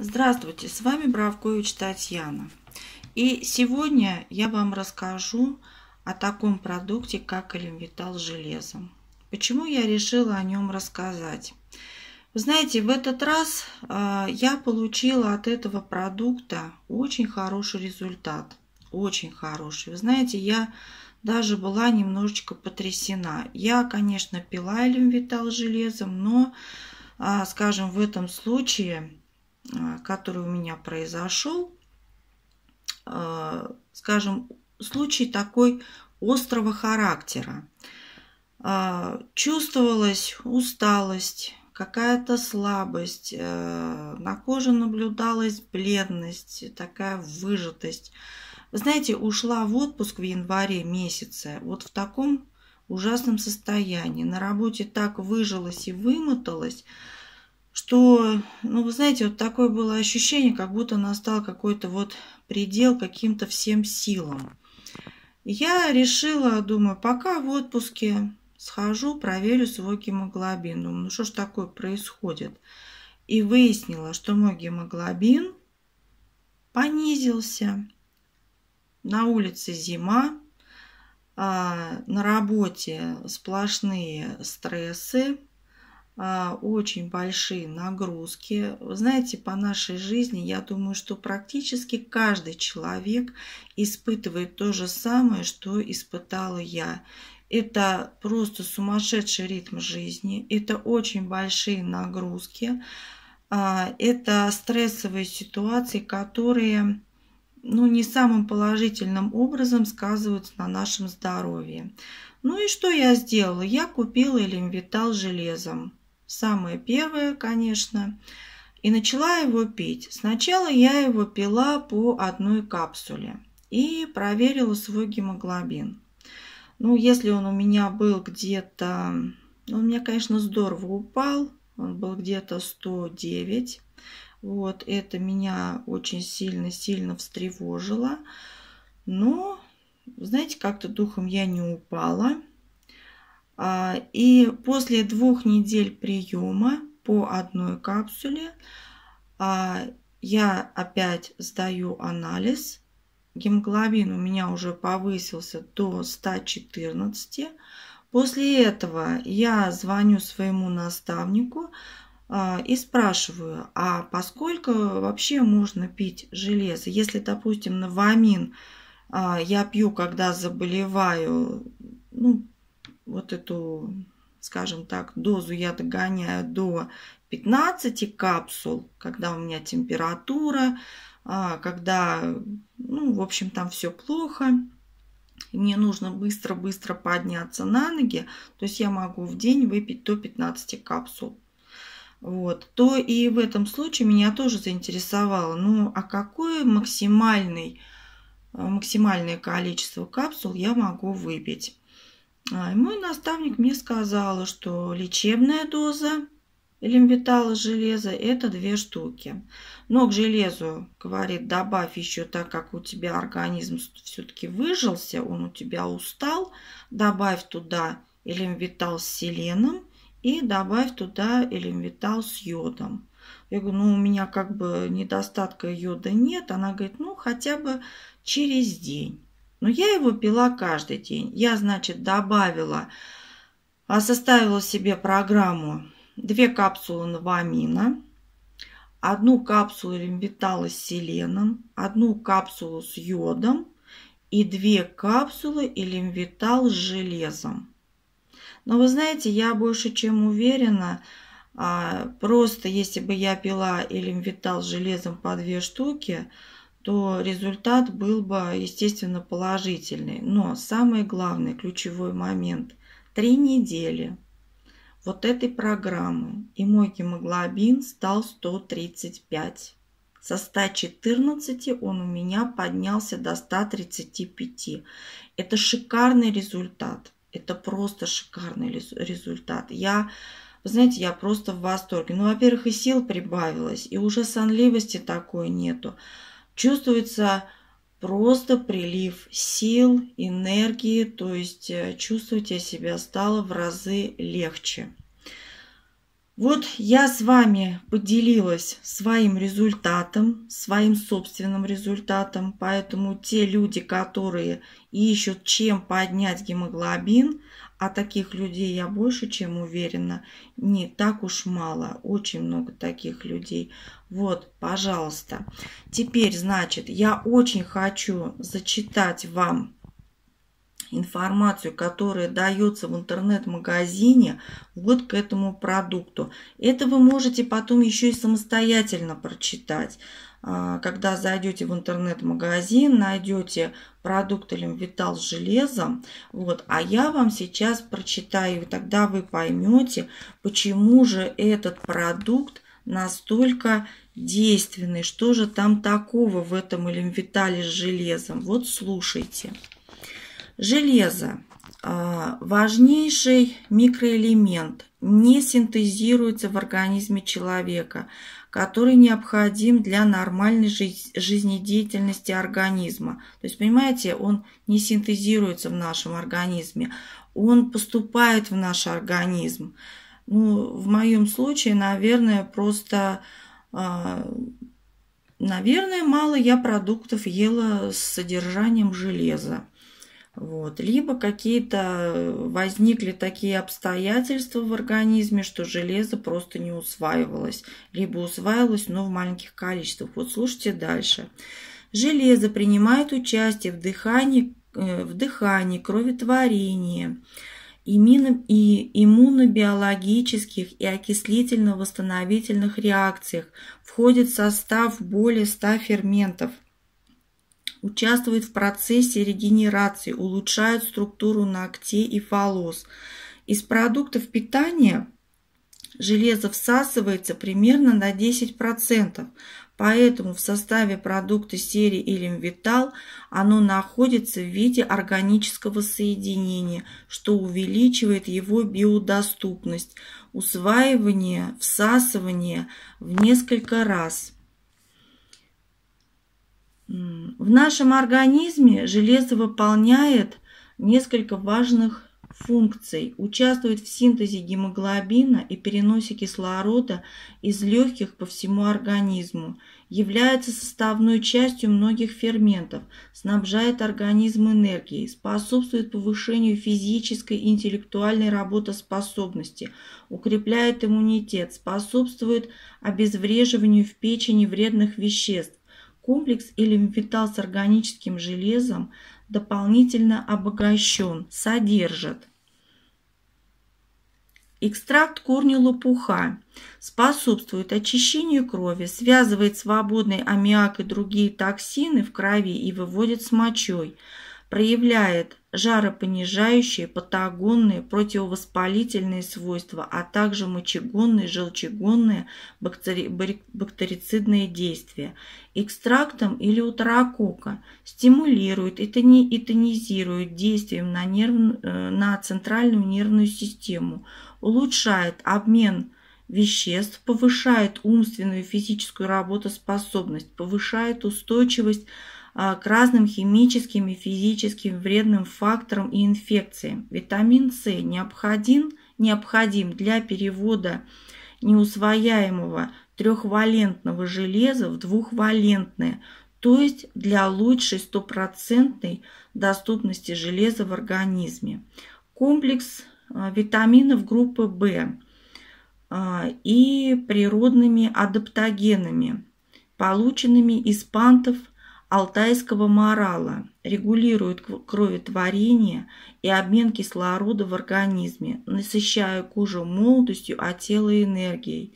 Здравствуйте, с вами Бравкович Татьяна. И сегодня я вам расскажу о таком продукте, как Элемвитал с железом. Почему я решила о нем рассказать? Вы знаете, в этот раз э, я получила от этого продукта очень хороший результат. Очень хороший. Вы знаете, я даже была немножечко потрясена. Я, конечно, пила Элемвитал с железом, но, э, скажем, в этом случае который у меня произошел, э, скажем, случай такой острого характера. Э, чувствовалась усталость, какая-то слабость, на коже наблюдалась бледность, такая выжатость. Вы знаете, ушла в отпуск в январе месяце, вот в таком ужасном состоянии. На работе так выжилась и вымоталась, что, ну, вы знаете, вот такое было ощущение, как будто настал какой-то вот предел каким-то всем силам. Я решила, думаю, пока в отпуске схожу, проверю свой гемоглобин. Думаю, ну что ж такое происходит? И выяснила, что мой гемоглобин понизился. На улице зима, а на работе сплошные стрессы, очень большие нагрузки. Вы знаете, по нашей жизни, я думаю, что практически каждый человек испытывает то же самое, что испытала я. Это просто сумасшедший ритм жизни, это очень большие нагрузки, а, это стрессовые ситуации, которые ну, не самым положительным образом сказываются на нашем здоровье. Ну и что я сделала? Я купила Элемвитал железом. Самое первое, конечно. И начала его пить. Сначала я его пила по одной капсуле и проверила свой гемоглобин. Ну, если он у меня был где-то... Он у меня, конечно, здорово упал. Он был где-то 109. Вот, это меня очень сильно-сильно встревожило. Но, знаете, как-то духом я не упала. А, и после двух недель приема по одной капсуле а, я опять сдаю анализ. Гемоглобин у меня уже повысился до 114. После этого я звоню своему наставнику а, и спрашиваю, а поскольку вообще можно пить железо? Если, допустим, новамин я пью, когда заболеваю, ну, вот эту, скажем так, дозу я догоняю до 15 капсул, когда у меня температура, а, когда, ну, в общем, там все плохо, мне нужно быстро-быстро подняться на ноги, то есть я могу в день выпить до 15 капсул. Вот, то и в этом случае меня тоже заинтересовало, ну, а какое максимальный, максимальное количество капсул я могу выпить? А, и мой наставник мне сказал, что лечебная доза лимвитала железа это две штуки. Но к железу, говорит, добавь еще так, как у тебя организм все-таки выжился, он у тебя устал, добавь туда элемвитал с селеном и добавь туда элемвитал с йодом. Я говорю, ну у меня как бы недостатка йода нет. Она говорит, ну хотя бы через день. Но я его пила каждый день. Я, значит, добавила, а составила себе программу две капсулы новамина, одну капсулу ремвитала с селеном, одну капсулу с йодом и две капсулы элемвитал с железом. Но вы знаете, я больше чем уверена, а, просто если бы я пила элемвитал с железом по две штуки, то результат был бы, естественно, положительный. Но самый главный, ключевой момент – три недели вот этой программы, и мой гемоглобин стал 135. Со 114 он у меня поднялся до 135. Это шикарный результат. Это просто шикарный результат. Я, вы знаете, я просто в восторге. Ну, во-первых, и сил прибавилось, и уже сонливости такой нету. Чувствуется просто прилив сил, энергии, то есть э, чувствовать я себя стало в разы легче. Вот я с вами поделилась своим результатом, своим собственным результатом, поэтому те люди, которые ищут, чем поднять гемоглобин, а таких людей я больше чем уверена, не так уж мало, очень много таких людей. Вот, пожалуйста. Теперь, значит, я очень хочу зачитать вам информацию, которая дается в интернет-магазине вот к этому продукту. Это вы можете потом еще и самостоятельно прочитать. А, когда зайдете в интернет-магазин, найдете продукт Элемвитал с железом, вот, а я вам сейчас прочитаю, и тогда вы поймете, почему же этот продукт настолько действенный, что же там такого в этом Элемвитале с железом. Вот слушайте. Железо а, важнейший микроэлемент не синтезируется в организме человека, который необходим для нормальной жизнедеятельности организма. То есть, понимаете, он не синтезируется в нашем организме, он поступает в наш организм. Ну, в моем случае, наверное, просто, а, наверное, мало я продуктов ела с содержанием железа. Вот. Либо какие-то возникли такие обстоятельства в организме, что железо просто не усваивалось. Либо усваивалось, но в маленьких количествах. Вот слушайте дальше. Железо принимает участие в дыхании, э, в дыхании кроветворении, и иммунобиологических и окислительно-восстановительных реакциях, входит в состав более 100 ферментов – участвует в процессе регенерации, улучшает структуру ногтей и волос. Из продуктов питания железо всасывается примерно на 10%, поэтому в составе продукта серии Илим Витал оно находится в виде органического соединения, что увеличивает его биодоступность, усваивание, всасывание в несколько раз – в нашем организме железо выполняет несколько важных функций, участвует в синтезе гемоглобина и переносе кислорода из легких по всему организму, является составной частью многих ферментов, снабжает организм энергией, способствует повышению физической и интеллектуальной работоспособности, укрепляет иммунитет, способствует обезвреживанию в печени вредных веществ, Комплекс металл с органическим железом дополнительно обогащен, содержит Экстракт корня лопуха способствует очищению крови, связывает свободный аммиак и другие токсины в крови и выводит с мочой – проявляет жаропонижающие, патагонные, противовоспалительные свойства, а также мочегонные, желчегонные, бактери... бактерицидные действия. Экстрактом или утракока стимулирует и, тони... тонизирует действием на, нерв... Э, на центральную нервную систему, улучшает обмен веществ, повышает умственную и физическую работоспособность, повышает устойчивость к разным химическим и физическим вредным факторам и инфекциям. Витамин С необходим, необходим для перевода неусвояемого трехвалентного железа в двухвалентное, то есть для лучшей стопроцентной доступности железа в организме. Комплекс а, витаминов группы В а, и природными адаптогенами, полученными из пантов – алтайского морала, регулирует кроветворение и обмен кислорода в организме, насыщая кожу молодостью, а тело энергией.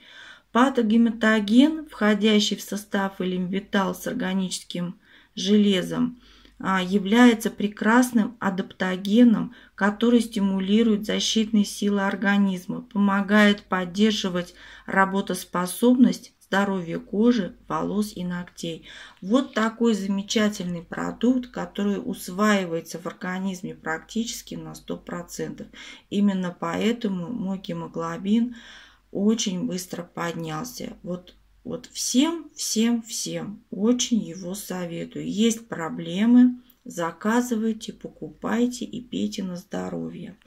Патогематоген, входящий в состав элемвитал с органическим железом, а, является прекрасным адаптогеном, который стимулирует защитные силы организма, помогает поддерживать работоспособность здоровье кожи, волос и ногтей. Вот такой замечательный продукт, который усваивается в организме практически на 100%. Именно поэтому мой гемоглобин очень быстро поднялся. Вот вот всем, всем, всем очень его советую. Есть проблемы Заказывайте, покупайте и пейте на здоровье.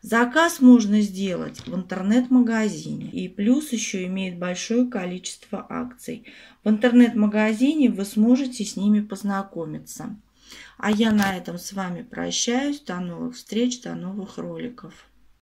Заказ можно сделать в интернет-магазине. И плюс еще имеет большое количество акций. В интернет-магазине вы сможете с ними познакомиться. А я на этом с вами прощаюсь. До новых встреч, до новых роликов.